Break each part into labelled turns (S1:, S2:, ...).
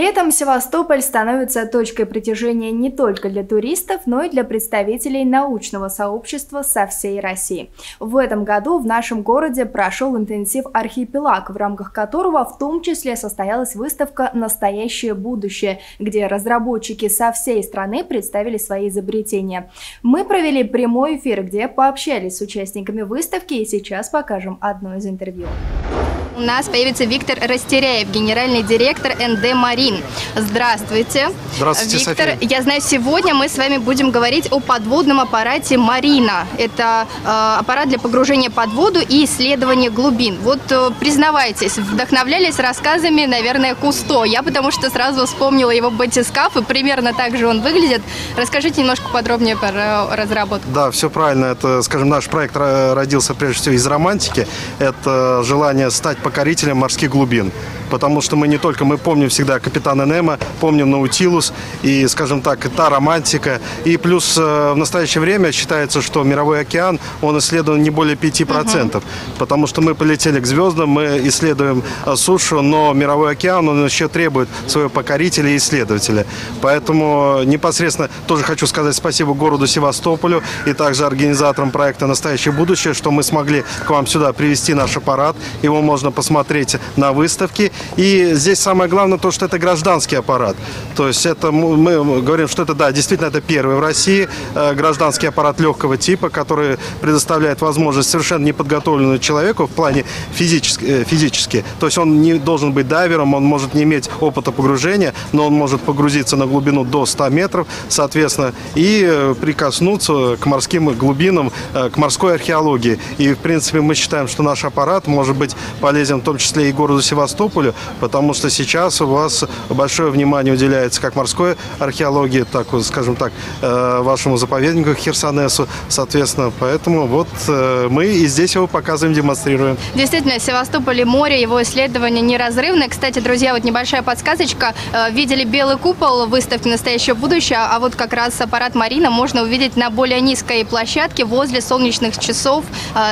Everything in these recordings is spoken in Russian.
S1: Летом Севастополь становится точкой притяжения не только для туристов, но и для представителей научного сообщества со всей России. В этом году в нашем городе прошел интенсив «Архипелаг», в рамках которого в том числе состоялась выставка «Настоящее будущее», где разработчики со всей страны представили свои изобретения. Мы провели прямой эфир, где пообщались с участниками выставки и сейчас покажем одно из интервью. У нас появится Виктор Растеряев, генеральный директор НД «Марин». Здравствуйте.
S2: Здравствуйте,
S1: Виктор,
S2: София.
S1: я знаю, сегодня мы с вами будем говорить о подводном аппарате «Марина». Это э, аппарат для погружения под воду и исследования глубин. Вот э, признавайтесь, вдохновлялись рассказами, наверное, Кусто. Я потому что сразу вспомнила его батискаф, и примерно так же он выглядит. Расскажите немножко подробнее про разработку.
S2: Да, все правильно. Это, скажем, наш проект ро- родился прежде всего из романтики. Это желание стать покорителем морских глубин. Потому что мы не только, мы помним всегда Капитана Немо, помним Наутилус и, скажем так, та романтика. И плюс э, в настоящее время считается, что мировой океан, он исследован не более 5%. Потому что мы полетели к звездам, мы исследуем э, сушу, но мировой океан, он еще требует своего покорителя и исследователя. Поэтому непосредственно тоже хочу сказать спасибо городу Севастополю и также организаторам проекта «Настоящее будущее», что мы смогли к вам сюда привести наш аппарат. Его можно посмотреть на выставке. И здесь самое главное то, что это гражданский аппарат. То есть это мы говорим, что это, да, действительно, это первый в России э, гражданский аппарат легкого типа, который предоставляет возможность совершенно неподготовленному человеку в плане физически, э, физически. То есть он не должен быть дайвером, он может не иметь опыта погружения, но он может погрузиться на глубину до 100 метров, соответственно, и э, прикоснуться к морским глубинам, к морской археологии. И, в принципе, мы считаем, что наш аппарат может быть полезен в том числе и городу Севастополю, потому что сейчас у вас большое внимание уделяется как морской археологии, так, скажем так, э, вашему заповеднику Херсонесу, соответственно. Поэтому вот э, мы и здесь его показываем, демонстрируем.
S1: Действительно, Севастополь и море, его исследования неразрывны. Кстати, друзья, вот небольшая подсказочка. Э, Видели белый купол выставки «Настоящее будущее», а вот как раз аппарат «Марина» можно увидеть на более низкой площадке возле солнечных часов.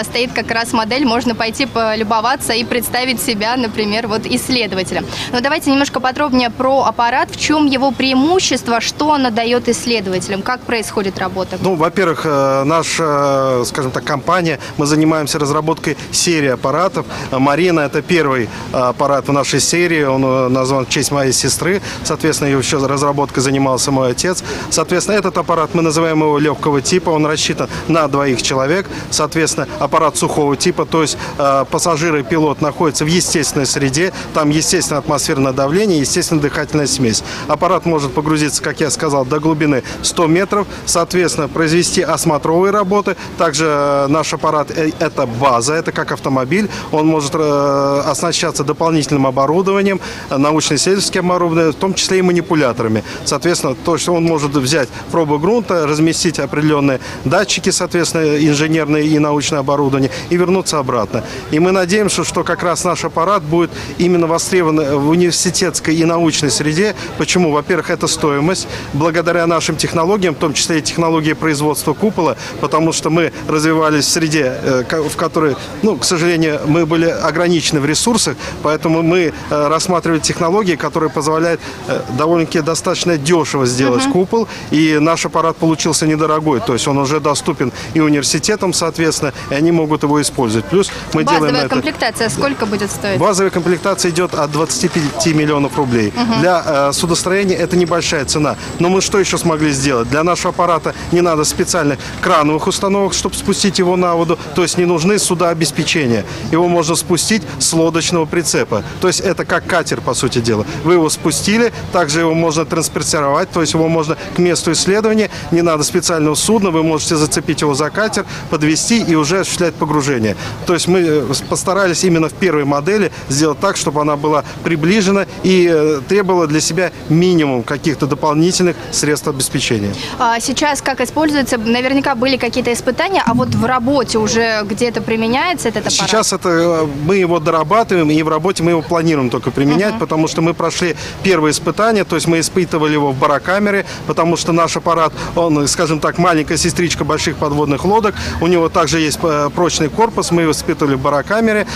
S1: Стоит как раз модель, можно пойти полюбоваться и представить себя, например, вот исследователем. Но давайте немножко подробнее про аппарат, в чем его преимущество, что он дает исследователям, как происходит работа.
S2: Ну, во-первых, э, наша, скажем так, компания, мы занимаемся разработкой серии аппаратов. Э, Марина – это первый э, аппарат в нашей серии, он э, назван в честь моей сестры, соответственно, еще разработкой занимался мой отец. Соответственно, этот аппарат, мы называем его легкого типа, он рассчитан на двоих человек, соответственно, аппарат сухого типа, то есть э, пассажир и пилот находятся в естественной среде, там естественное атмосферное давление, естественно, дыхательная смесь. Аппарат может погрузиться, как я сказал, до глубины 100 метров, соответственно, произвести осмотровые работы. Также э, наш аппарат э, – это база, это как автомобиль, он может э, оснащаться дополнительным оборудованием, научно-исследовательским оборудованием, в том числе и манипуляторами. Соответственно, то, что он может взять пробу грунта, разместить определенные датчики, соответственно, инженерные и научное оборудование, и вернуться обратно. И мы надеемся, что как раз наш аппарат будет именно востребован в университетской и научной среде. Почему? Во-первых, это стоимость. Благодаря нашим технологиям, в том числе и технологии производства купола, потому что мы развивались в среде, э, в которой, ну, к сожалению, мы были ограничены в ресурсах, поэтому мы э, рассматривали технологии, которые позволяют э, довольно-таки достаточно дешево сделать купол, и наш аппарат получился недорогой, то есть он уже доступен и университетам, соответственно, и они могут его использовать. Плюс мы делаем
S1: Базовая
S2: это...
S1: комплектация сколько будет стоить?
S2: Базовая комплектация идет от 25 миллионов рублей. Для э, судостроения это небольшая цена. Но мы что еще смогли сделать? Для нашего аппарата не надо специальных крановых установок, чтобы спустить его на воду. То есть не нужны суда обеспечения. Его можно спустить с лодочного прицепа. То есть это как катер, по сути дела. Вы его спустили, также его можно транспортировать, то есть его можно к месту исследования. Не надо специального судна, вы можете зацепить его за катер, подвести и уже осуществлять погружение. То есть мы э, постарались именно в первой модели сделать так, чтобы она была приближена и э, требовала для себя минимум каких-то дополнительных средств обеспечения.
S1: А сейчас как используется? Наверняка были какие-то испытания, а вот в работе уже где-то применяется этот аппарат?
S2: Сейчас это э, мы его дорабатываем, и в работе мы его планируем только применять, потому что мы прошли первые испытания, то есть мы испытывали его в барокамере, потому что наш аппарат, он, скажем так, маленькая сестричка больших подводных лодок, у него также есть э, прочный корпус, мы его испытывали в барокамере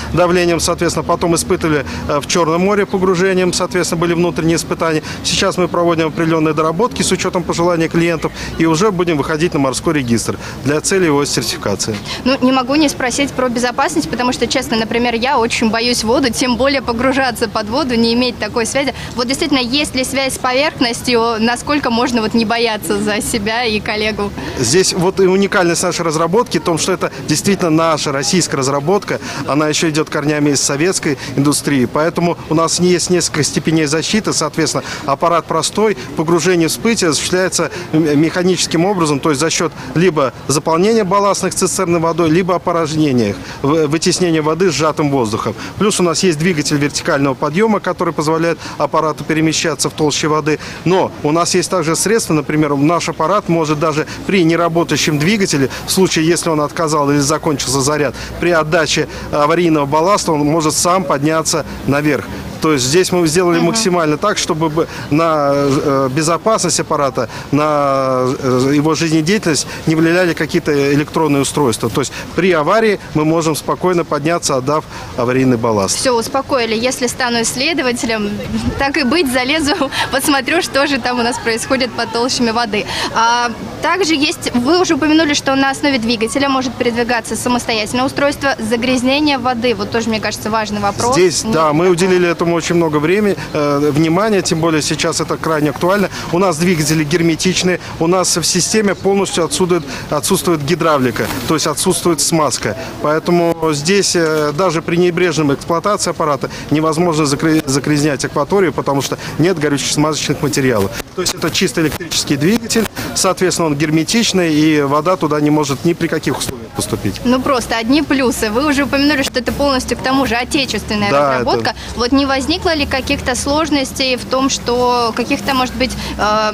S2: давлением, соответственно, потом испытывали э, в Черном море погружением, соответственно, были внутренние испытания. Сейчас мы проводим определенные доработки с учетом пожеланий клиентов и уже будем выходить на морской регистр для цели его сертификации.
S1: Ну, не могу не спросить про безопасность, потому что, честно, например, я очень боюсь воду, тем более погружаться под воду, не иметь такой связи. Вот действительно, есть ли связь с поверхностью, насколько можно вот не бояться за себя и коллегу?
S2: Здесь вот и уникальность нашей разработки в том, что это действительно наша российская разработка, она еще идет корнями из советской индустрии, поэтому у нас есть несколько степеней защиты, соответственно, аппарат простой, погружение в всплытие осуществляется механическим образом, то есть за счет либо заполнения балластных цистерн водой, либо опорожнения их, вытеснения воды сжатым воздухом. Плюс у нас есть двигатель вертикального подъема, который позволяет аппарату перемещаться в толще воды. Но у нас есть также средства, например, наш аппарат может даже при неработающем двигателе, в случае, если он отказал или закончился заряд, при отдаче аварийного балласта он может сам подняться наверх. То есть здесь мы сделали угу. максимально так, чтобы на э, безопасность аппарата, на э, его жизнедеятельность не влияли какие-то электронные устройства. То есть при аварии мы можем спокойно подняться, отдав аварийный балласт.
S1: Все, успокоили. Если стану исследователем, так и быть, залезу, посмотрю, что же там у нас происходит под толщами воды. А, также есть, вы уже упомянули, что на основе двигателя может передвигаться самостоятельное устройство загрязнения воды. Вот тоже, мне кажется, важный вопрос.
S2: Здесь, Нет да, мы уделили этому этому очень много времени, э, внимания, тем более сейчас это крайне актуально. У нас двигатели герметичные, у нас в системе полностью отсутствует, отсутствует гидравлика, то есть отсутствует смазка. Поэтому здесь э, даже при небрежном эксплуатации аппарата невозможно загрязнять акваторию, потому что нет горючих смазочных материалов. То есть это чисто электрический двигатель, соответственно, он герметичный, и вода туда не может ни при каких условиях поступить.
S1: Ну, просто одни плюсы. Вы уже упомянули, что это полностью, к тому же, отечественная да, разработка. Это... Вот не возникло ли каких-то сложностей в том, что каких-то, может быть, э,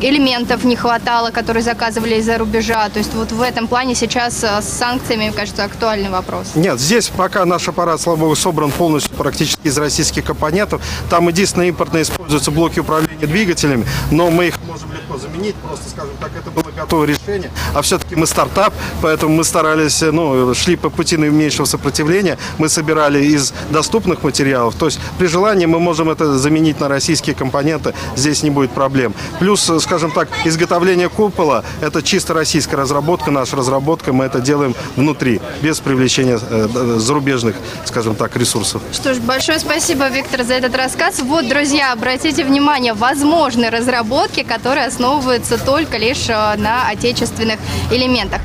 S1: элементов не хватало, которые заказывали из-за рубежа? То есть вот в этом плане сейчас э, с санкциями, мне кажется, актуальный вопрос.
S2: Нет, здесь пока наш аппарат, слава богу, собран полностью практически из российских компонентов. Там единственное импортное используются блоки управления двигателями, но мы их можем легко заменить, просто, скажем так, это было готовое решение. А все-таки мы стартап, поэтому мы старались, ну, шли по пути наименьшего сопротивления. Мы собирали из доступных материалов. То есть при желании мы можем это заменить на российские компоненты, здесь не будет проблем. Плюс, скажем так, изготовление купола – это чисто российская разработка, наша разработка. Мы это делаем внутри, без привлечения э, зарубежных, скажем так, ресурсов.
S1: Что ж, большое спасибо, Виктор, за этот рассказ. Вот, друзья, обратите внимание, возможны разработки, которые основываются только лишь э, на отечественных элементах.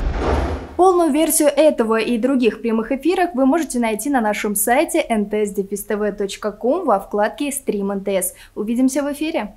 S1: Полную версию этого и других прямых эфиров вы можете найти на нашем сайте ntsdefistv.com во вкладке «Стрим НТС». Увидимся в эфире!